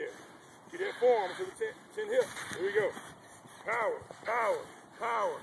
there. Get that form. to the 10, 10 hip. Here we go. Power, power, power,